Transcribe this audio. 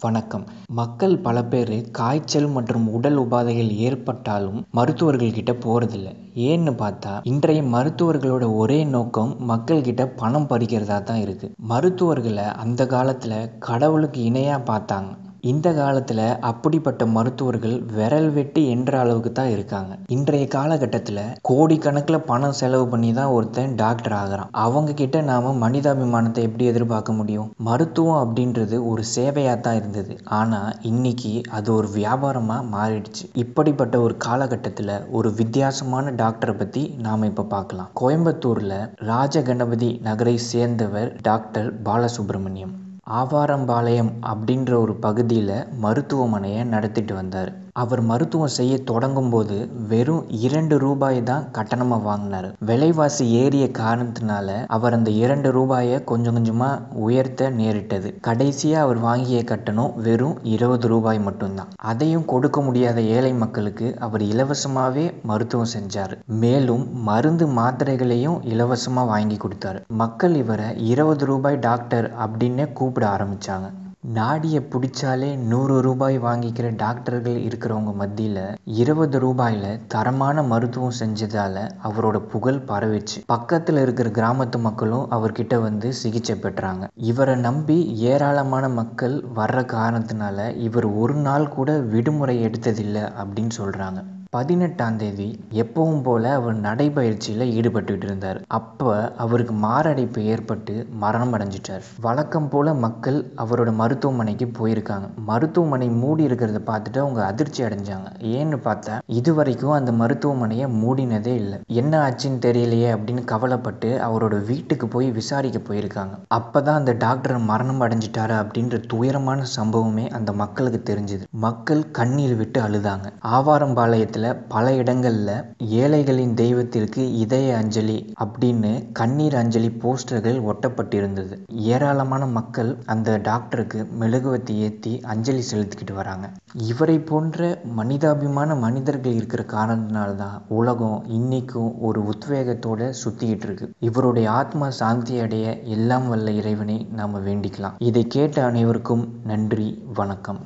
வணக்கம். மக்கள் பல பேர் காய்ச்சல் மற்றும் உடல் உபாதைகள் ஏற்பட்டாலும் மருத்துவர்கள் கிட்ட போகிறதில்ல ஏன்னு பார்த்தா இன்றைய மருத்துவர்களோட ஒரே நோக்கம் மக்கள்கிட்ட பணம் பறிக்கிறதா தான் இருக்குது மருத்துவர்களை அந்த காலத்தில் கடவுளுக்கு இணையாக பார்த்தாங்க. இந்த காலத்தில் அப்படிப்பட்ட மருத்துவர்கள் விரல் வெட்டி என்ற அளவுக்கு தான் இருக்காங்க. இன்றைய காலகட்டத்தில் கோடிக்கணக்கில் பணம் செலவு பண்ணி தான் ஒருத்தன் டாக்டர் ஆகிறான். அவங்க கிட்ட நாம மனிதாபிமானத்தை எப்படி எதிர்பார்க்க முடியும்? மருத்துவம் அப்படின்றது ஒரு சேவையாக தான் இருந்தது. ஆனால் இன்னைக்கு அது ஒரு வியாபாரமாக மாறிடுச்சு. இப்படிப்பட்ட ஒரு காலகட்டத்தில் ஒரு வித்தியாசமான டாக்டரை பற்றி நாம் இப்போ பார்க்கலாம். கோயம்புத்தூரில் ராஜகணபதி நகரை சேர்ந்தவர் டாக்டர் பாலசுப்ரமணியம். ஆவாரம்பாளையம் அப்படின்ற ஒரு பகுதியில் மருத்துவமனையை நடத்திட்டு வந்தார். அவர் மருத்துவம் செய்ய தொடங்கும் போது வெறும் இரண்டு ரூபாய் தான் கட்டணமாக வாங்கினார். விலைவாசி ஏறிய காரணத்தினால அவர் அந்த இரண்டு ரூபாயை கொஞ்சம் கொஞ்சமாக உயர்த்த நேரிட்டது. கடைசியாக அவர் வாங்கிய கட்டணம் வெறும் இருபது ரூபாய் மட்டும்தான். அதையும் கொடுக்க முடியாத ஏழை மக்களுக்கு அவர் இலவசமாகவே மருத்துவம் செஞ்சார். மேலும் மருந்து மாத்திரைகளையும் இலவசமாக வாங்கி கொடுத்தாரு. மக்கள் இவரை இருபது ரூபாய் டாக்டர் அப்படின்னு கூப்பிட ஆரம்பித்தாங்க நாடியை பிடிச்சாலே நூறு ரூபாய் வாங்கிக்கிற டாக்டர்கள் இருக்கிறவங்க மத்தியில் இருபது ரூபாயில் தரமான மருத்துவம் செஞ்சதால் அவரோட புகழ் பரவிச்சு பக்கத்தில் இருக்கிற கிராமத்து மக்களும் அவர்கிட்ட வந்து சிகிச்சை பெற்றாங்க. இவரை நம்பி ஏராளமான மக்கள் வர்ற காரணத்தினால இவர் ஒரு நாள் கூட விடுமுறை எடுத்ததில்லை அப்படின்னு சொல்கிறாங்க பதினெட்டாம் தேதி எப்பவும் போல அவர் நடைபயிற்சியில் ஈடுபட்டுக்கிட்டு இருந்தார். அப்போ அவருக்கு மாரடைப்பு ஏற்பட்டு மரணம் அடைஞ்சிட்டார். வழக்கம் போல மக்கள் அவரோட மருத்துவமனைக்கு போயிருக்காங்க. மருத்துவமனை மூடி இருக்கிறத பார்த்துட்டு அவங்க அதிர்ச்சி அடைஞ்சாங்க. ஏன்னு பார்த்தா இது வரைக்கும் அந்த மருத்துவமனையை மூடினதே இல்லை. என்ன ஆச்சுன்னு தெரியலையே அப்படின்னு கவலைப்பட்டு அவரோட வீட்டுக்கு போய் விசாரிக்க போயிருக்காங்க. அப்பதான் அந்த டாக்டர் மரணம் அடைஞ்சிட்டாரு அப்படின்ற துயரமான சம்பவமே அந்த மக்களுக்கு தெரிஞ்சுது. மக்கள் கண்ணீர் விட்டு அழுதாங்க. ஆவாரம்பாளையத்தில் பல இடங்களில் ஏழைகளின் தெய்வத்திற்கு இதய அஞ்சலி அப்படின்னு கண்ணீர் அஞ்சலி போஸ்டர்கள் ஒட்டப்பட்டிருந்தது. ஏராளமான மக்கள் அந்த டாக்டருக்கு மெழுகுவத்தி ஏற்றி அஞ்சலி செலுத்திக்கிட்டு வராங்க. இவரை போன்ற மனிதாபிமான மனிதர்கள் இருக்கிற காரணத்தினால தான் உலகம் இன்னைக்கும் ஒரு உத்வேகத்தோட சுத்திக்கிட்டு இருக்கு. இவருடைய ஆத்மா சாந்தி அடைய எல்லாம் வல்ல இறைவனை நாம் வேண்டிக்கலாம். இதை கேட்ட அனைவருக்கும் நன்றி வணக்கம்.